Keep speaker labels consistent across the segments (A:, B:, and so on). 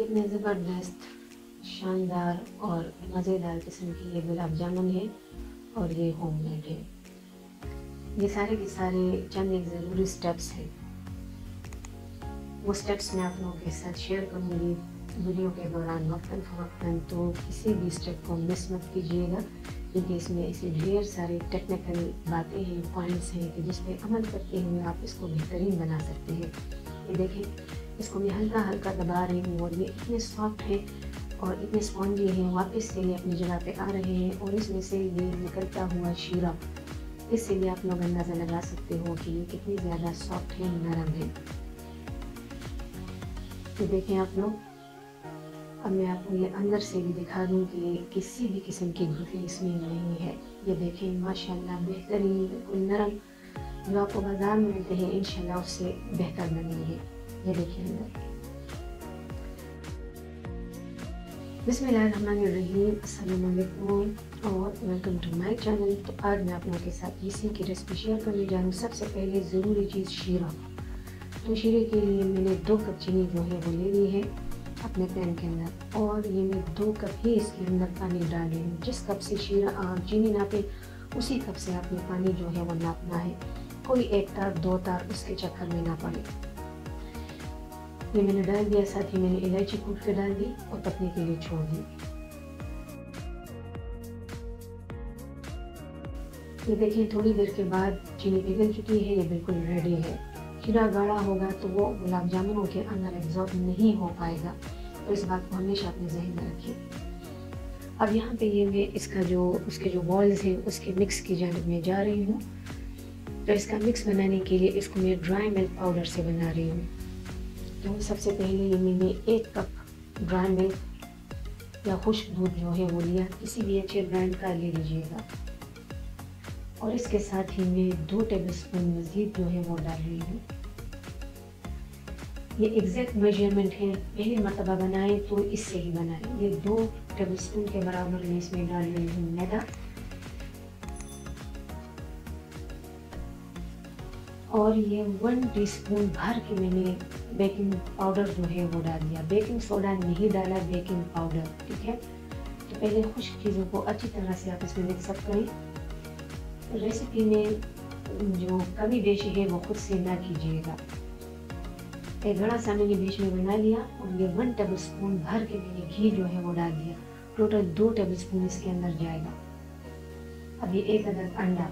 A: इतने ज़बरदस्त, शानदार और मज़ेदार किस्म की ये गुलाब जामुन है और ये होममेड है। ये सारे के सारे चंद एक ज़रूरी स्टेप्स हैं। वो स्टेप्स मैं आप लोगों के साथ शेयर करूँगी। वीडियो के दौरान वक्ता फ़वक्ता तो किसी भी स्टेप को मिस मत कीजिएगा, क्योंकि इसमें ऐसे ढेर सारे टेक्निकल बातें हैं पॉइंट्स हैं कि जिस अमल करते हुए आप इसको बेहतरीन बना सकते हैं। ये देखें इसको मैं हल्का हल्का दबा रही हूँ और ये इतने सॉफ्ट है और इतने स्पॉन्जी हैं, वापस से ये अपनी जगह पे आ रहे हैं और इसमें से ये निकलता हुआ शीरा। इससे भी आप लोग अंदाज़ा लगा सकते हो कि ये कितनी ज़्यादा सॉफ्ट है, नरम है। तो देखें आप लोग, अब मैं आपको ये अंदर से भी दिखा दूँ कि किसी भी किस्म की घुटी इसमें नहीं है। ये देखें, माशाल्लाह बेहतरीन, बिल्कुल नरम। जो आपको बाज़ार में मिलते हैं इन उससे बेहतर बनेंगे। ये देखिए अंदर। बिस्मिल्लाहिर्रहमानिर्रहीम। और वेलकम टू माय चैनल तो आज मैं आप लोगों के साथ इसी की रेसिपी शेयर करने जा रही हूँ। सबसे पहले ज़रूरी चीज़ शीरा। तो शीरे के लिए मैंने दो कप चीनी जो है वो ले ली है अपने पैन के अंदर। और ये मैं दो कप ही इसके अंदर पानी डाल रही हूँ। जिस कप से शीरा आप चीनी नापे, उसी कप से आपने पानी जो है वो नापना है। कोई एक तार, दो तार, उसके चक्कर में ना पड़े। ये मैंने डाल दिया, साथ ही मैंने इलायची कूट के डाल दी और पकने के लिए छोड़ दी। ये देखिए, थोड़ी देर के बाद चीनी पिघल चुकी है, ये बिल्कुल रेडी है। खीरा गाढ़ा होगा तो वो गुलाब जामुनों के अंदर एब्जॉर्ब नहीं हो पाएगा। तो इस बात को हमेशा अपने जहन में रखिए। अब यहाँ पे ये मैं इसका जो, उसके जो बॉल्स हैं, उसके मिक्स की जानब में जा रही हूँ। तो इसका मिक्स बनाने के लिए इसको मैं ड्राई मिल्क पाउडर से बना रही हूँ। तो सबसे पहले ये मैंने एक कप ड्राई मिल्क या खुश्क दूध जो है वो लिया। किसी भी अच्छे ब्रांड का ले लीजिएगा। और इसके साथ ही मैं दो टेबल स्पून मज़ीद जो है वो डाल रही हूँ। ये एग्जैक्ट मेज़रमेंट है। पहली मरतबा बनाए तो इससे ही बनाए। ये दो टेबल स्पून के बराबर मैं इसमें डाल रही हूँ मैदा। और ये वन टीस्पून भर के मैंने बेकिंग पाउडर जो है वो डाल दिया। बेकिंग सोडा नहीं डाला बेकिंग पाउडर ठीक है? तो पहले खुश्क चीज़ों को अच्छी तरह से आप इसमें मिक्सअप करें। रेसिपी में जो कमी बेशी है, वो खुद से ना कीजिएगा। एक बड़ा सा मैंने बीच में बना लिया और ये वन टेबल स्पून भर के मैंने घी जो है वो डाल दिया। टोटल दो टेबल स्पून इसके अंदर जाएगा। ये एक अदर अंडा।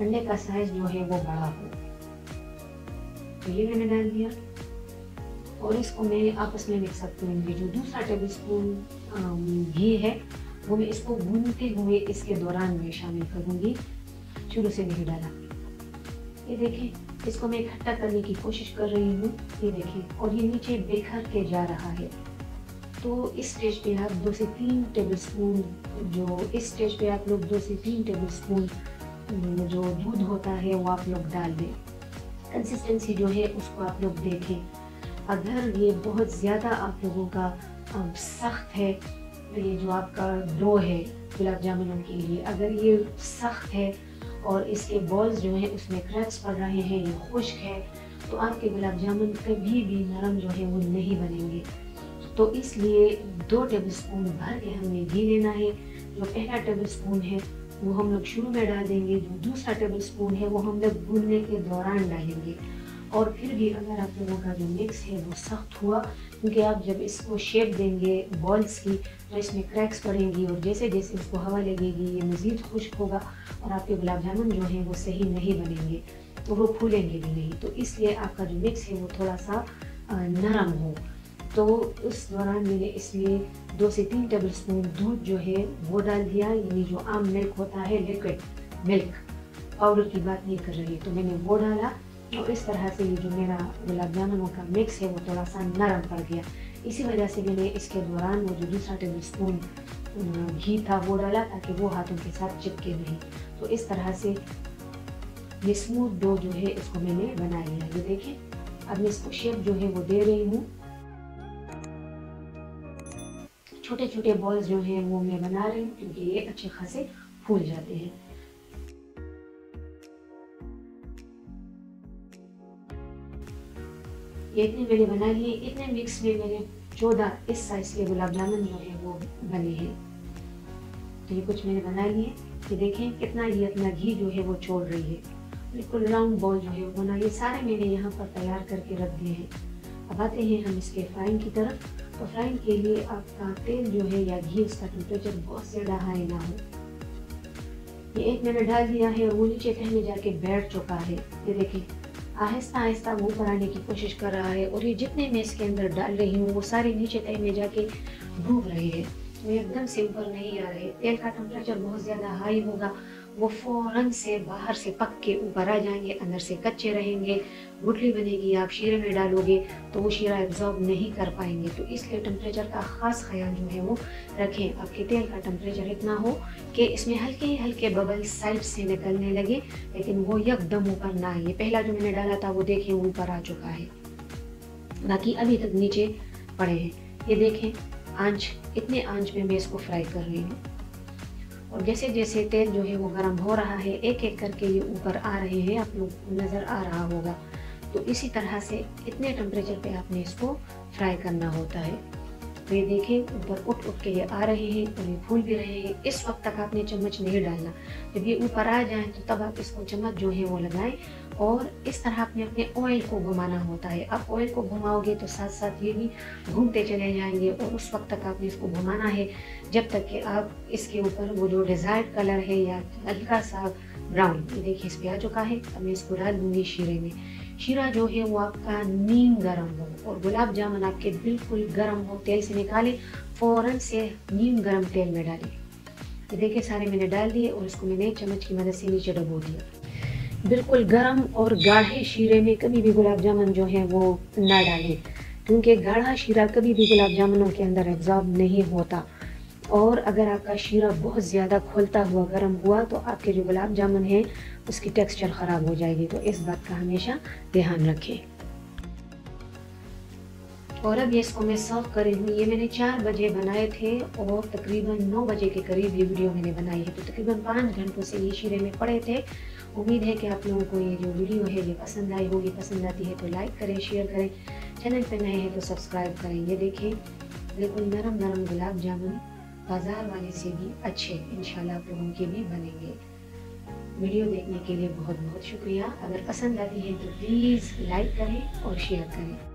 A: अंडे का साइज़ जो है वो बड़ा हो। तो ये मैंने डाल दिया। और इसको मैं आपस में मिक्स अप करूँगी जो दूसरा टेबल स्पून घी है, वो मैं इसको भूनते हुए इसके दौरान में शामिल करूँगी। शुरू से नहीं डाला। ये देखिए इसको मैं इकट्ठा करने की कोशिश कर रही हूँ। ये देखिए और ये नीचे बिखर के जा रहा है। तो इस स्टेज पे आप दो से तीन टेबल स्पून जो इस स्टेज पे आप लोग दो से तीन टेबल स्पून जो दूध होता है, वो आप लोग डाल दें। कंसिस्टेंसी जो है, उसको आप लोग देखें। अगर ये बहुत ज़्यादा आप लोगों का सख्त है तो ये जो आपका डो है, गुलाब जामुन के लिए, अगर ये सख्त है और इसके बॉल्स जो हैं, उसमें क्रैक्स पड़ रहे हैं, ये खुश्क है तो आपके गुलाब जामुन कभी भी नरम जो है, वो नहीं बनेंगे। तो इसलिए दो टेबल स्पून भर के हमें घी लेना है, जो पहला टेबल स्पून है वो हम लोग शुरू में डाल देंगे, जो दूसरा टेबल स्पून है, वो हम लोग भूनने के दौरान डालेंगे। और फिर भी अगर आप लोगों का जो मिक्स है, वो सख्त हुआ, क्योंकि आप जब इसको शेप देंगे बॉल्स की तो इसमें क्रैक्स पड़ेंगी और जैसे जैसे इसको हवा लगेगी, ये मज़ीद खुश्क होगा और आपके गुलाब जामुन जो हैं, वो सही नहीं बनेंगे तो वो फूलेंगे भी नहीं। तो इसलिए आपका जो मिक्स है, वो थोड़ा सा नरम हो। तो उस दौरान मैंने इसमें दो से तीन टेबल स्पून दूध जो है, वो डाल दिया। यानी जो आम मिल्क होता है लिक्विड मिल्क पाउडर की बात नहीं कर रही तो मैंने वो डाला। और इस तरह से ये जो मेरा गुलाब जामुनों का मिक्स है, वो थोड़ा सा नरम पड़ गया। इसी वजह से मैंने इसके दौरान वो जो दूसरा टेबल स्पून घी था, वो डाला ताकि वो हाथों के साथ चिपके नहीं। तो इस तरह से ये स्मूथ डो जो है, इसको मैंने बना लिया। ये देखिए, अब मैं इसको शेप जो है, वो दे रही हूँ। छोटे छोटे बॉल्स जो हैं वो मैं बना रही हूँ क्योंकि ये अच्छे खासे फूल जाते हैं। ये इतने मैंने बना लिए, इतने मिक्स में मैंने चौदह इस साइज़ के गुलाब जामुन जो है वो बने हैं। तो ये कुछ मैंने बना लिए ये देखें कितना ये अपना घी जो है वो छोड़ रही है। बिल्कुल राउंड बॉल जो है वो बना ये सारे मैंने यहाँ पर तैयार करके रख दिए हैं। अब आते हैं हम इसके फ्राइंग की तरफ़। फ्राइंग के लिए आपका तेल जो है या घी, उसका टेम्परेचर बहुत ज़्यादा हाई ना हो। ये एक मैंने डाल दिया है और वो नीचे में जाके बैठ चुका है। ये देखिए, आहिस्ता आहिस्ता वो ऊपर की कोशिश कर रहा है और ये जितने मैं इसके अंदर डाल रही हूँ, वो सारे नीचे तह में जाके डूब रहे हैं। तो एकदम से ऊपर नहीं आ रहे। तेल का टेम्परेचर बहुत ज़्यादा हाई होगा वो फ़ौरन से बाहर से पक के ऊपर आ जाएँगे, अंदर से कच्चे रहेंगे। गुटली बनेगी, आप शीरे में डालोगे तो वो शीरा एब्जॉर्ब नहीं कर पाएँगे। तो इसलिए टेम्परेचर का ख़ास ख्याल जो है वो रखें। आपके तेल का टेम्परेचर इतना हो कि इसमें हल्के हल्के बबल साइड से निकलने लगे, लेकिन वो यकदम ऊपर ना आए। पहला जो मैंने डाला था वो देखें ऊपर आ चुका है। बाकी अभी तक नीचे पड़े हैं। ये देखें, आँच, इतने आँच में मैं इसको फ्राई कर रही हूँ। और जैसे जैसे तेल जो है वो गर्म हो रहा है, एक एक करके ये ऊपर आ रहे हैं, आप लोग को नज़र आ रहा होगा। तो इसी तरह से इतने टेम्परेचर पे आपने इसको फ्राई करना होता है। तो ये देखें, ऊपर उठ उठ के ये आ रहे हैं और ये फूल भी रहे हैं। इस वक्त तक आपने चम्मच नहीं डालना। जब ये ऊपर आ जाए तो तब आप इसको चम्मच जो है वो लगाएँ और इस तरह आपने अपने ऑयल को घुमाना होता है। आप ऑयल को घुमाओगे तो साथ साथ ये भी घूमते चले जाएँगे और उस वक्त तक आपने इसको घुमाना है। जब तक कि आप इसके ऊपर वो जो डिज़ायर्ड कलर है या हल्का सा ब्राउन ये देखिए, इस पर आ चुका है। अब मैं इसको डाल दूँगी शीरे में। शीरा जो है वो आपका नीम गर्म हो और गुलाब जामुन आपके बिल्कुल गर्म हो, तेल से निकाले, फ़ौरन से नीम गर्म तेल में डालिए। ये देखिए, सारे मैंने डाल दिए और इसको मैंने चम्मच की मदद से नीचे डबो दिया। बिल्कुल गर्म और गाढ़े शीरे में कभी भी गुलाब जामुन जो है वो ना डालें क्योंकि गाढ़ा शीरा कभी भी गुलाब जामुनों के अंदर एब्जॉर्ब नहीं होता। और अगर आपका शीरा बहुत ज़्यादा खोलता हुआ गर्म हुआ तो आपके जो गुलाब जामुन है, उसकी टेक्सचर ख़राब हो जाएगी। तो इस बात का हमेशा ध्यान रखें। और अब ये इसको मैं सर्व करी हूँ। ये मैंने चार बजे बनाए थे और तकरीबन नौ बजे के करीब ये वीडियो मैंने बनाई है। तो तकरीबन पाँच घंटों से ये शीरे में पड़े थे। उम्मीद है कि आप लोगों को ये जो वीडियो है, ये पसंद आई होगी। पसंद आती है तो लाइक करें शेयर करें। चैनल पर नए हैं तो सब्सक्राइब करें। ये देखें, बिल्कुल नरम नरम गुलाब जामुन। बाज़ार वाले से भी अच्छे इन आप लोगों के लिए बनेंगे। वीडियो देखने के लिए बहुत बहुत शुक्रिया। अगर पसंद आती है तो प्लीज़ लाइक करें और शेयर करें।